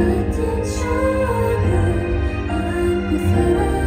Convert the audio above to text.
Hurt and struggle, I.